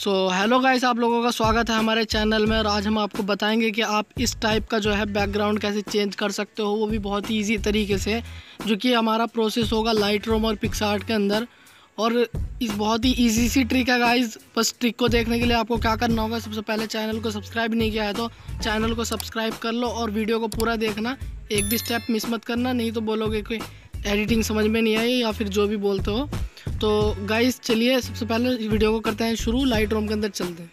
So hello guys आप लोगों का स्वागत है हमारे चैनल में और आज हम आपको बताएँगे कि आप इस टाइप का जो है बैकग्राउंड कैसे चेंज कर सकते हो, वो भी बहुत ही ईजी तरीके से, जो कि हमारा प्रोसेस होगा लाइट रूम और पिक्सार्ट के अंदर। और इस बहुत ही इजी सी ट्रिक है गाइस बस ट्रिक को देखने के लिए आपको क्या करना होगा, सबसे पहले चैनल को सब्सक्राइब नहीं किया है तो चैनल को सब्सक्राइब कर लो और वीडियो को पूरा देखना, एक भी स्टेप मिस मत करना, नहीं तो बोलोगे कि एडिटिंग समझ में नहीं आई या फिर जो भी बोलते हो। तो गाइस चलिए सबसे पहले वीडियो को करते हैं शुरू। लाइट रूम के अंदर चलते हैं।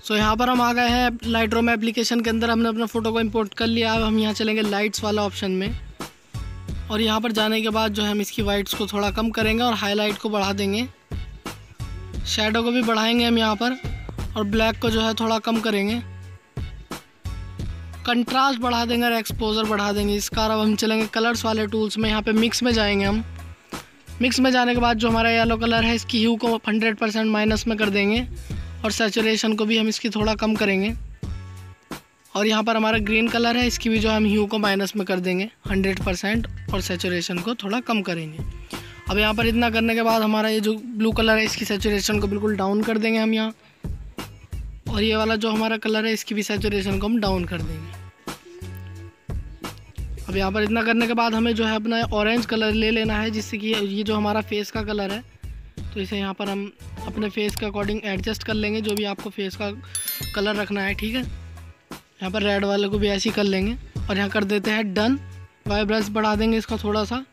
सो so, यहाँ पर हम आ गए हैं। लाइट रूम एप्लीकेशन के अंदर हमने अपना फ़ोटो को इंपोर्ट कर लिया। अब हम यहाँ चलेंगे लाइट्स वाला ऑप्शन में। और यहाँ पर जाने के बाद जो है हम इसकी वाइट्स को थोड़ा कम करेंगे और हाईलाइट को बढ़ा देंगे। शेडो को भी बढ़ाएँगे हम यहाँ पर। और ब्लैक को जो है थोड़ा कम करेंगे। कंट्रास्ट बढ़ा देंगे और एक्सपोजर बढ़ा देंगे। इस कार अब हम चलेंगे कलर्स वाले टूल्स में। यहाँ पे मिक्स में जाएँगे हम। मिक्स में जाने के बाद जो हमारा येलो कलर है, इसकी ह्यू को 100 परसेंट माइनस में कर देंगे। और सेचुरेशन को भी हम इसकी थोड़ा कम करेंगे। और यहाँ पर हमारा ग्रीन कलर है, इसकी भी जो हम ह्यू को माइनस में कर देंगे। 100 परसेंट और सेचुरेशन को थोड़ा कम करेंगे। अब यहाँ पर इतना करने के बाद हमारा ये जो ब्लू कलर है, इसकी सेचुरेशन को बिल्कुल डाउन कर देंगे हम यहाँ। और ये वाला जो हमारा कलर है, इसकी भी सेचुरेशन को हम डाउन कर देंगे। अब यहाँ पर इतना करने के बाद हमें जो है अपना ऑरेंज कलर ले लेना है, जिससे कि ये जो हमारा फेस का कलर है तो इसे यहाँ पर हम अपने फेस के अकॉर्डिंग एडजस्ट कर लेंगे, जो भी आपको फेस का कलर रखना है, ठीक है? यहाँ पर रेड वाले को भी ऐसे ही कर लेंगे। और यहाँ कर देते हैं डन वाई ब्रश बढ़ा देंगे इसका थोड़ा सा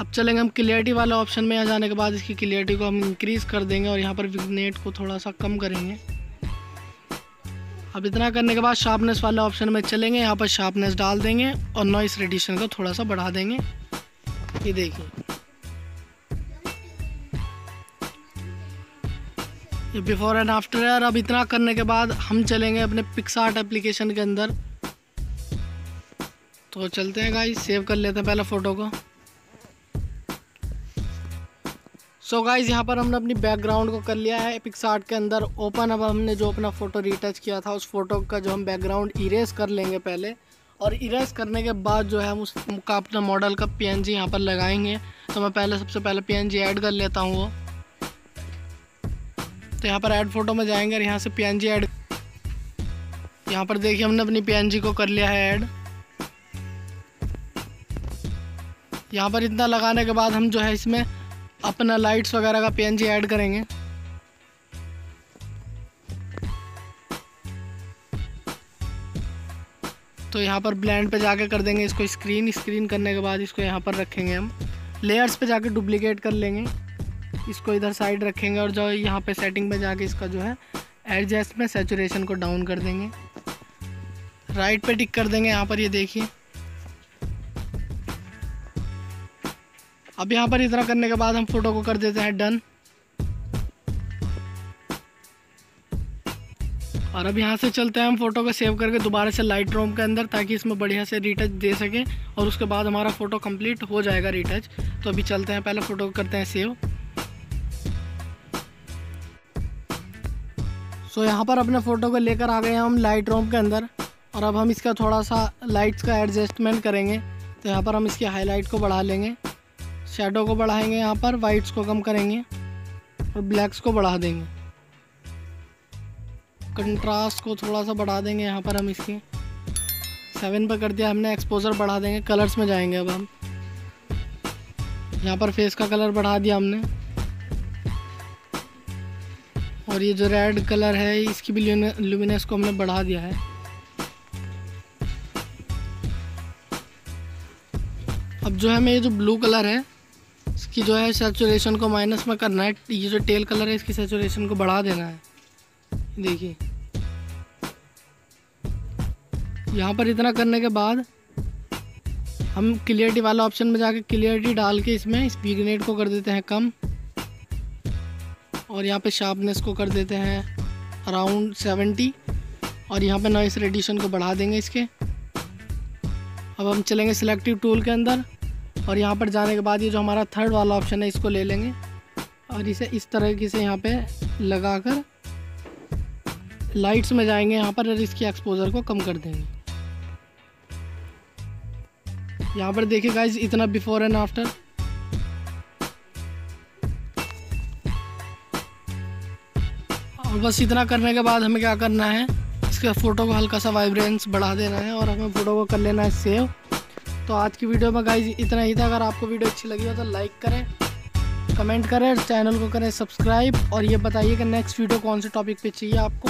अब चलेंगे हम क्लियरिटी वाले ऑप्शन में, यहाँ जाने के बाद इसकी क्लियरिटी को हम इंक्रीज़ कर देंगे और यहाँ पर विगनेट को थोड़ा सा कम करेंगे। अब इतना करने के बाद शार्पनेस वाले ऑप्शन में चलेंगे। यहाँ पर शार्पनेस डाल देंगे और नॉइस रेडिएशन को थोड़ा सा बढ़ा देंगे। ये देखिए। ये बिफोर एंड आफ्टर है और अब इतना करने के बाद हम चलेंगे अपने पिक्सार्ट एप्लीकेशन के अंदर। तो चलते हैं गाइस सेव कर लेते हैं पहले फ़ोटो को। सो गाइज़ यहाँ पर हमने अपनी बैकग्राउंड को कर लिया है पिक्सार्ट के अंदर. ओपन अब हमने जो अपना फ़ोटो रीटच किया था, उस फ़ोटो का जो हम बैकग्राउंड इरेज कर लेंगे पहले. और इरेज करने के बाद जो है हम उसका अपना मॉडल का पी एन यहाँ पर लगाएँगे. तो मैं पहले, सबसे पहले पी एन जी ऐड कर लेता हूँ वो. तो यहाँ पर ऐड फ़ोटो में जाएँगे और यहाँ से पी एन ऐड यहाँ पर देखिए हमने अपनी पी एन जी को कर लिया है ऐड यहाँ पर इतना लगाने के बाद हम जो है इसमें अपना लाइट्स वगैरह का पीएनजी ऐड करेंगे। तो यहाँ पर ब्लैंड पे जाके कर देंगे इसको स्क्रीन स्क्रीन करने के बाद इसको यहाँ पर रखेंगे हम। लेयर्स पे जाके डुप्लीकेट कर लेंगे। इसको इधर साइड रखेंगे और जो यहाँ पे सेटिंग में जाके इसका जो है एडजस्ट में सेचुरेशन को डाउन कर देंगे। राइट पे टिक कर देंगे यहाँ पर, ये देखिए। अब यहाँ पर इतना करने के बाद हम फ़ोटो को कर देते हैं डन और अब यहाँ से चलते हैं हम फ़ोटो को सेव करके दोबारा से लाइट रूम के अंदर ताकि इसमें बढ़िया से रिटच दे सकें और उसके बाद हमारा फ़ोटो कंप्लीट हो जाएगा रिटच तो अभी चलते हैं, पहले फ़ोटो करते हैं सेव सो यहाँ पर अपने फ़ोटो को लेकर आ गए हम लाइट रूम के अंदर और अब हम इसका थोड़ा सा लाइट्स का एडजस्टमेंट करेंगे. तो यहाँ पर हम इसकी हाईलाइट को बढ़ा लेंगे. शेडो को बढ़ाएँगे यहाँ पर वाइट्स को कम करेंगे और ब्लैक्स को बढ़ा देंगे। कंट्रास्ट को थोड़ा सा बढ़ा देंगे यहाँ पर हम इसकी। सेवन पर कर दिया हमने एक्सपोजर बढ़ा देंगे कलर्स में जाएँगे अब हम। यहाँ पर फेस का कलर बढ़ा दिया हमने। और ये जो रेड कलर है, इसकी भी लुमिनेस को हमने बढ़ा दिया है। अब जो है मैं ये जो ब्लू कलर है इसकी जो है सेचुरेशन को माइनस में करना है, ये जो टेल कलर है, इसकी सेचुरेशन को बढ़ा देना है। देखिए। यहाँ पर इतना करने के बाद हम क्लियरिटी वाला ऑप्शन में जाके क्लियरिटी डाल के इसमें इस बिगनेट को कर देते हैं कम। और यहाँ पे शार्पनेस को कर देते हैं अराउंड सेवेंटी और यहाँ पे नॉइस रेडिएशन को बढ़ा देंगे इसके। अब हम चलेंगे सिलेक्टिव टूल के अंदर। और यहाँ पर जाने के बाद ये जो हमारा थर्ड वाला ऑप्शन है, इसको ले लेंगे। और इसे इस तरीके से यहाँ पे लगाकर लाइट्स में जाएँगे, यहाँ पर और इसकी एक्सपोजर को कम कर देंगे। यहाँ पर देखिए गाइज़ इतना बिफोर एंड आफ्टर और बस इतना करने के बाद हमें क्या करना है, इसके फ़ोटो को हल्का सा वाइब्रेंस बढ़ा देना है और हमें फ़ोटो को कर लेना है सेव तो आज की वीडियो में गाइज़ इतना ही था। अगर आपको वीडियो अच्छी लगी हो तो लाइक करें कमेंट करें चैनल को करें सब्सक्राइब और ये बताइए कि नेक्स्ट वीडियो कौन से टॉपिक पे चाहिए आपको?